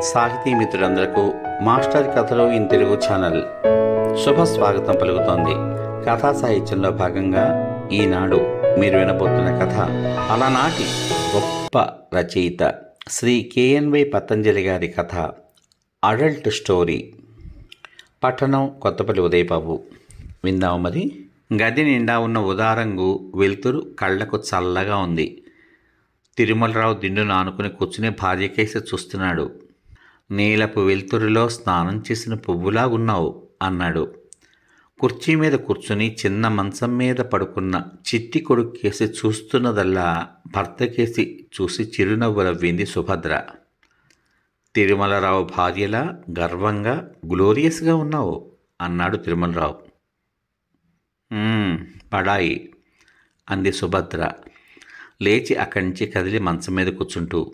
సాహితీ మిత్రులందరకు మాస్టర్ కథలు ఇన్ తెలుగు ఛానల్ శుభ స్వాగతం పలుకుతోంది. కథా సాహిత్యంలో భాగంగా ఈనాడు మీరు వినబోతున్న కథ అలనాటి గొప్ప రచయిత శ్రీ కేఎన్వై పతంజలి గారి కథ అడల్ట్ స్టోరీ. పట్టణం కొత్తపల్లి ఉదయబాబు. విందాము మరి. గది నిండా ఉన్న ఉదారంగు వెలుతురు కళ్ళకు చల్లగా ఉంది. తిరుమలరావు దిండును ఆనుకుని కూర్చుని భార్యకేసి చూస్తున్నాడు. నీలపు వెలుతురులో స్నానం చేసిన పువ్వులా ఉన్నావు అన్నాడు. కుర్చీ మీద కూర్చుని చిన్న మంచం మీద పడుకున్న చిట్టి కొడుకేసి చూస్తున్నదల్లా భర్తకేసి చూసి చిరునవ్వు నవ్వింది సుభద్ర. తిరుమలరావు భార్యలా గర్వంగా గ్లోరియస్గా ఉన్నావు అన్నాడు తిరుమలరావు. పడాయి అంది సుభద్ర. లేచి అక్కడి నుంచి కదిలి మంచం మీద కూర్చుంటూ.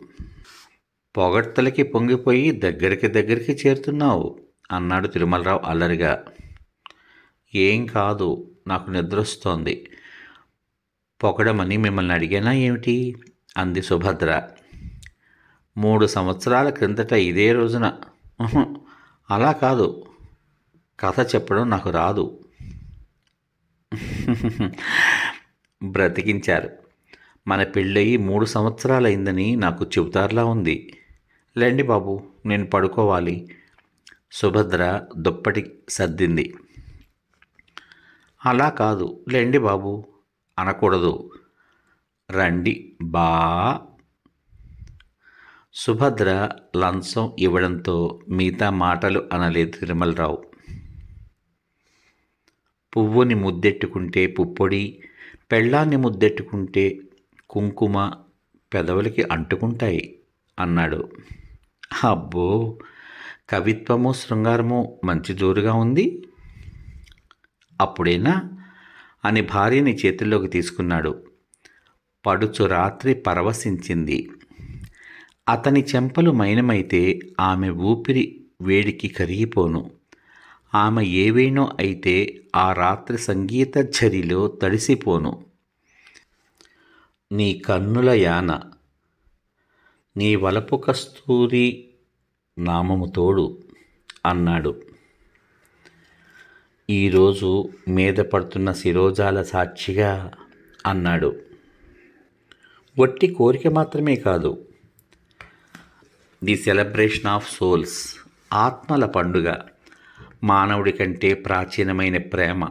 పొగడ్తలకి పొంగిపోయి దగ్గరికి దగ్గరికి చేరుతున్నావు అన్నాడు తిరుమలరావు అల్లరిగా. ఏం కాదు నాకు నిద్రొస్తోంది. పొగడమని మిమ్మల్ని అడిగానా ఏమిటి? అంది సుభద్ర. మూడు సంవత్సరాల క్రిందట ఇదే రోజున. అలా కాదు. కథ చెప్పడం నాకు రాదు. బ్రతికించారు. మన పెళ్ళయి మూడు సంవత్సరాలైందని నాకు చెబుతారులా ఉంది. లేండి బాబు నేను పడుకోవాలి. సుభద్ర దుప్పటి సర్దింది. అలా కాదు లేండి బాబు అనకూడదు. రండి బా. సుభద్ర లంచం ఇవ్వడంతో మిగతా మాటలు అనలేదు తిరుమలరావు. పువ్వుని ముద్దెట్టుకుంటే పుప్పొడి పెళ్ళాన్ని ముద్దెట్టుకుంటే కుంకుమ పెదవులకి అంటుకుంటాయి అన్నాడు. అబ్బో కవిత్వము శృంగారము మంచి జోరుగా ఉంది. అప్పుడేనా? అని భార్యని చేతుల్లోకి తీసుకున్నాడు. పడుచు రాత్రి పరవశించింది. అతని చెంపలు మైనమైతే ఆమె ఊపిరి వేడికి కరిగిపోను. ఆమె ఏవేనో అయితే ఆ రాత్రి సంగీత ఝరిలో తడిసిపోను. నీ కన్నుల యాన నీ వలపు కస్తూరి నామము తోడు అన్నాడు. ఈరోజు మీద పడుతున్న శిరోజాల సాక్షిగా అన్నాడు. వట్టి కోరిక మాత్రమే కాదు ది సెలబ్రేషన్ ఆఫ్ సోల్స్ ఆత్మల పండుగ మానవుడి కంటే ప్రాచీనమైన ప్రేమ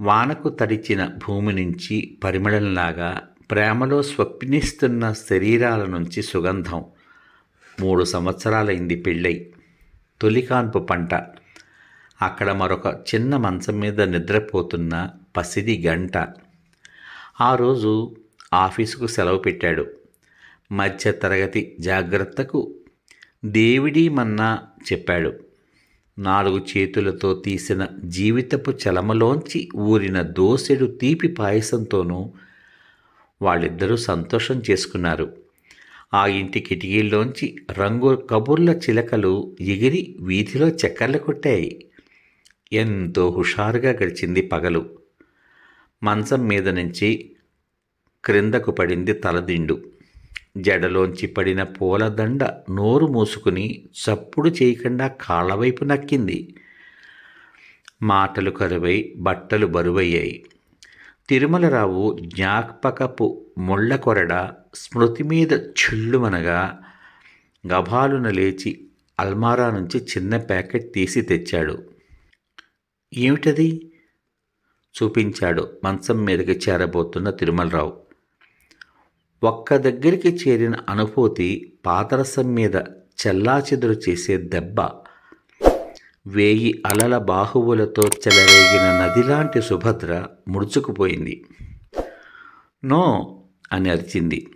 వానకు తడిచిన భూమి నుంచి పరిమళంలాగా ప్రేమలో స్వప్నిస్తున్న శరీరాల నుంచి సుగంధం. మూడు సంవత్సరాలైంది పెళ్ళై. తొలికాన్పు పంట. అక్కడ మరొక చిన్న మంచం మీద నిద్రపోతున్న పసిది గంట. ఆ రోజు ఆఫీసుకు సెలవు పెట్టాడు. మధ్య తరగతి జాగ్రత్తకు దేవుడి మన్నా చెప్పాడు. నాలుగు చేతులతో తీసిన జీవితపు చలమలోంచి ఊరిన దోసెడు తీపి పాయసంతోనూ వాళ్ళిద్దరూ సంతోషం చేసుకున్నారు. ఆ ఇంటి కిటికీల్లోంచి రంగు కబుర్ల చిలకలు ఎగిరి వీధిలో చక్కర్లు కొట్టాయి. ఎంతో హుషారుగా గడిచింది పగలు. మంచం మీద నుంచి క్రిందకు పడింది తలదిండు. జడలోంచి పడిన పూలదండ నోరు మూసుకుని చప్పుడు చేయకుండా కాళ్ళవైపు నక్కింది. మాటలు కరువై బట్టలు బరువయ్యాయి. తిరుమలరావు జ్ఞాపకపు ముళ్ళ కొరడ స్మృతి మీద చుళ్ళుమనగా గభాలున లేచి అల్మారా నుంచి చిన్న ప్యాకెట్ తీసి తెచ్చాడు. ఏమిటది? చూపించాడు మంచం మీదకి చేరబోతున్న తిరుమలరావు. ఒక్క దగ్గరికి చేరిన అనుభూతి పాదరసం మీద చెల్లాచెదురు చేసే దెబ్బ వేయి అలల బాహువులతో చెలరేగిన నదిలాంటి సుభద్ర ముడుచుకుపోయింది. నో అని అరిచింది.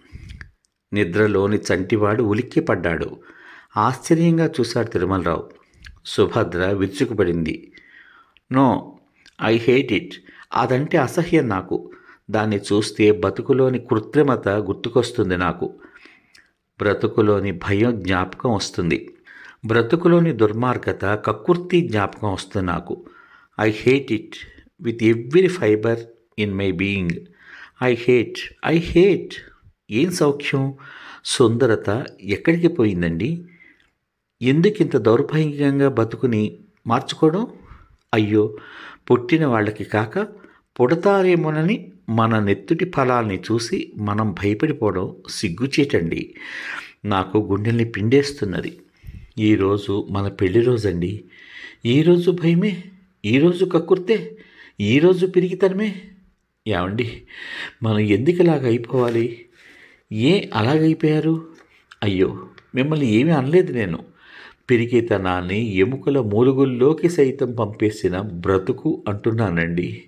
నిద్రలోని చంటివాడు ఉలిక్కిపడ్డాడు. ఆశ్చర్యంగా చూశాడు Tirumalarao. Subhadra విరుచుకుపడింది. No I hate it. అదంటే అసహ్యం నాకు. దాన్ని చూస్తే బతుకులోని కృత్రిమత గుర్తుకొస్తుంది నాకు. బ్రతుకులోని భయం జ్ఞాపకం వస్తుంది. బ్రతుకులోని దుర్మార్గత కక్కుర్తి జ్ఞాపకం వస్తుంది నాకు. I hate it with every fibre in my being I hate I hate ఏం సౌఖ్యం? సుందరత ఎక్కడికి పోయిందండి? ఎందుకింత దౌర్భాగ్యంగా బతుకుని మార్చుకోవడం? అయ్యో పుట్టిన వాళ్ళకి కాక పుడతారేమోనని మన నెత్తుటి ఫలాల్ని చూసి మనం భయపడిపోవడం సిగ్గుచేటండి. నాకు గుండెల్ని పిండేస్తున్నది. ఈరోజు మన పెళ్ళి రోజండి. ఈరోజు భయమే ఈరోజు కక్కుర్తే ఈరోజు పిరిగితనమే ఏమండి మనం ఎందుకు ఇలాగ అయిపోవాలి? ఏ అలాగైపోయారు? అయ్యో మిమ్మల్ని ఏమీ అనలేదు నేను. పిరికితనాన్ని ఎముకల మూలుగుల్లోకి సైతం పంపేసిన బ్రతుకు అంటున్నానండి.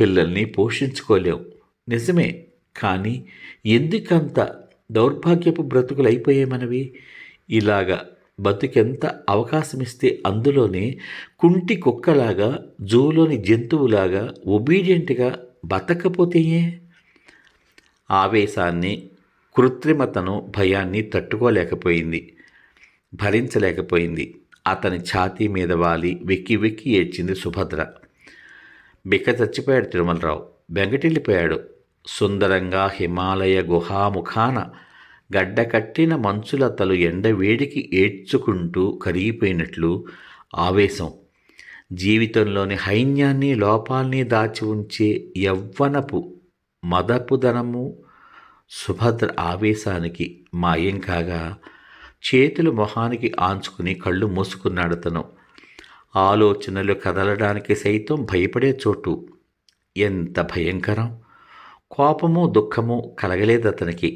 పిల్లల్ని పోషించుకోలేం. నిజమే కానీ ఎందుకంత దౌర్భాగ్యపు బ్రతుకులు అయిపోయాయి మనవి? ఇలాగా బతుకెంత అవకాశం ఇస్తే అందులోనే కుంటి కుక్కలాగా జూలోని జంతువులాగా ఒబీడియంట్గా బతకపోతేయే? ఆవేశాన్ని కృత్రిమతను భయాన్ని తట్టుకోలేకపోయింది. భరించలేకపోయింది. అతని ఛాతీ మీద వాలి వెక్కి వెక్కి ఏడ్చింది సుభద్ర. బిక్క చచ్చిపోయాడు తిరుమలరావు. వెంకటిల్లిపోయాడు. సుందరంగా హిమాలయ గుహాముఖాన గడ్డకట్టిన మంచులతలు ఎండవేడికి ఏడ్చుకుంటూ కరిగిపోయినట్లు ఆవేశం. జీవితంలోని హైన్యాన్ని లోపాల్ని దాచి ఉంచే యవ్వనపు మదపుదనము సుభద్ర ఆవేశానికి మాయం కాగా చేతులు మొహానికి ఆంచుకుని కళ్ళు మూసుకున్నాడు తను. ఆలోచనలు కదలడానికి సైతం భయపడే చోటు. ఎంత భయంకరం! కోపము దుఃఖము కలగలేదు అతనికి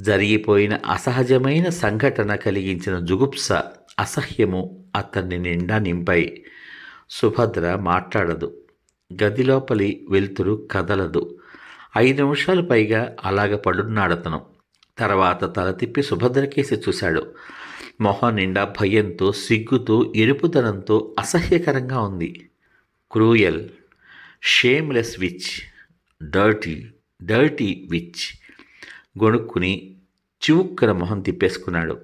జరిగిపోయిన అసహజమైన సంఘటన కలిగించిన జుగుప్స అసహ్యము అతన్ని నిండా నింపాయి. సుభద్ర మాట్లాడదు. గదిలోపలి వెలుతురు కదలదు. ఐదు నిమిషాలు పైగా అలాగ పడున్నాడతను తర్వాత తల తిప్పి సుభద్రకేసి చూశాడు. మొహం నిండా భయంతో సిగ్గుతో ఎరుపుతనంతో అసహ్యకరంగా ఉంది. Cruel shameless witch dirty dirty witch గొణుక్కుని చివుక్కన మొహం తిప్పేసుకున్నాడు.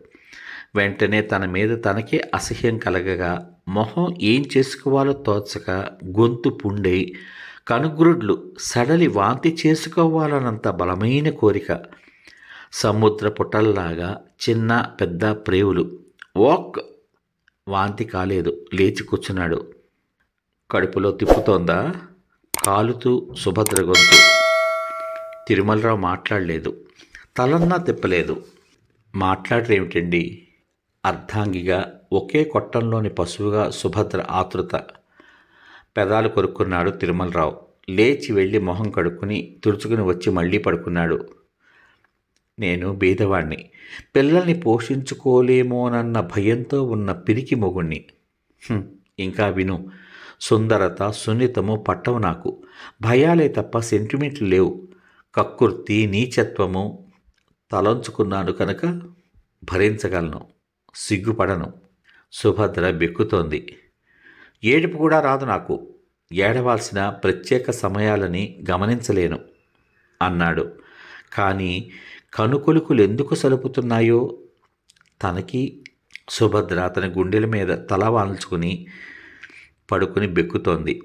వెంటనే తన మీద తనకే అసహ్యం కలగగా మొహం ఏం చేసుకోవాలో తోచక గొంతు పుండై కనుగ్రుడ్లు సడలి వాంతి చేసుకోవాలన్నంత బలమైన కోరిక. సముద్ర పుటల్లాగా చిన్న పెద్ద ప్రేవులు వాక్ వాంతి కాలేదు లేచి కూర్చున్నాడు. కడుపులో తిప్పుతోందా? కాలుతూ సుభద్ర గొంతు. తిరుమలరావు మాట్లాడలేదు. తలన్నా తిప్పలేదు. మాట్లాడరేమిటండి? అర్ధాంగిగా ఒకే కొట్టంలోని పశువుగా సుభద్ర ఆతృత. పెదాలు కొరుక్కున్నాడు తిరుమలరావు. లేచి వెళ్ళి మొహం కడుక్కుని తుడుచుకుని వచ్చి మళ్ళీ పడుకున్నాడు. నేను బీదవాణ్ణి. పిల్లల్ని పోషించుకోలేమోనన్న భయంతో ఉన్న పిరికి మొగుణ్ణి. ఇంకా విను. సుందరత సున్నితము పట్టవు నాకు. భయాలే తప్ప సెంటిమెంట్లు లేవు. కక్కుర్తి నీచత్వము తలంచుకున్నాను కనుక భరించగలను సిగ్గుపడను. సుభద్ర బెక్కుతోంది. ఏడుపు కూడా రాదు నాకు. ఏడవాల్సిన ప్రత్యేక సమయాలని గమనించలేను అన్నాడు. కానీ కనుకొలుకులు ఎందుకు సలుపుతున్నాయో? తనకి సుభద్ర అతని గుండెల మీద తల వాల్చుకుని పడుకుని బెక్కుతోంది.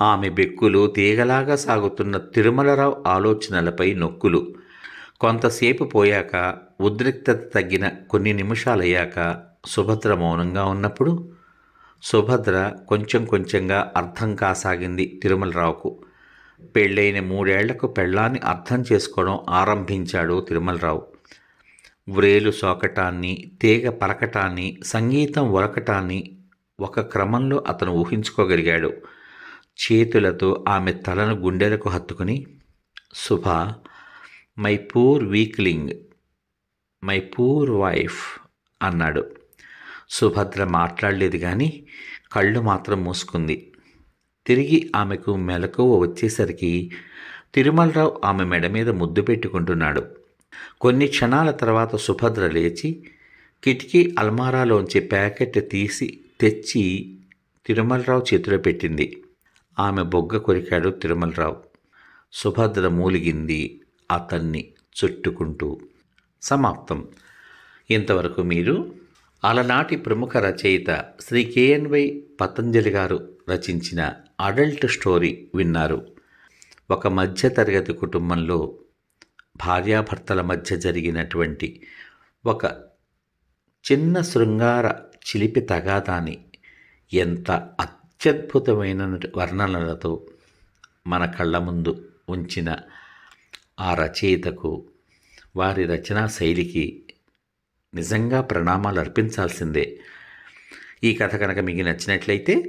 ఆమె బెక్కులు తీగలాగా సాగుతున్న తిరుమలరావు ఆలోచనలపై నొక్కులు. కొంతసేపు పోయాక ఉద్రిక్తత తగ్గిన కొన్ని నిమిషాలయ్యాక సుభద్ర మౌనంగా ఉన్నప్పుడు సుభద్ర కొంచెం కొంచెంగా అర్థం కాసాగింది తిరుమలరావుకు. పెళ్ళైన మూడేళ్ళకు పెళ్ళాన్ని అర్థం చేసుకోవడం ఆరంభించాడు తిరుమలరావు. వ్రేలు సోకటాన్ని తీగ పలకటాన్ని సంగీతం ఒరకటాన్ని ఒక క్రమంలో అతను ఊహించుకోగలిగాడు. చేతులతో ఆమె తలను గుండెలకు హత్తుకుని Subha my poor weakling my poor wife అన్నాడు. సుభద్ర మాట్లాడలేదు కానీ కళ్ళు మాత్రం మూసుకుంది. తిరిగి ఆమెకు మెలకువ వచ్చేసరికి తిరుమలరావు ఆమె మెడ మీద ముద్దు పెట్టుకుంటున్నాడు. కొన్ని క్షణాల తర్వాత సుభద్ర లేచి కిటికీ అల్మారాలోంచి ప్యాకెట్ తీసి తెచ్చి తిరుమలరావు చేతిలో పెట్టింది. ఆమె బొగ్గ కొరికాడు తిరుమలరావు. సుభద్ర మూలిగింది. అతన్ని చుట్టుకుంటూ. సమాప్తం. ఇంతవరకు మీరు అలనాటి ప్రముఖ రచయిత శ్రీ కేఎన్వై పతంజలి గారు రచించిన అడల్ట్ స్టోరీ విన్నారు. ఒక మధ్యతరగతి కుటుంబంలో భార్యాభర్తల మధ్య జరిగినటువంటి ఒక చిన్న శృంగార చిలిపి తగాదాని ఎంత అత్యద్భుతమైన వర్ణనలతో మన కళ్ళ ముందు ఉంచిన ఆ రచయితకు వారి రచనా శైలికి నిజంగా ప్రణామాలు అర్పించాల్సిందే. ఈ కథ కనుక మీకు నచ్చినట్లయితే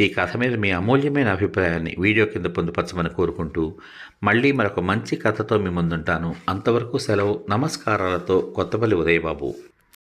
ఈ కథ మీద మీ అమూల్యమైన అభిప్రాయాన్ని వీడియో కింద పొందుపరచమని కోరుకుంటూ మళ్ళీ మరొక మంచి కథతో మీ ముందుంటాను. అంతవరకు సెలవు. నమస్కారాలతో కొత్తపల్లి ఉదయబాబు.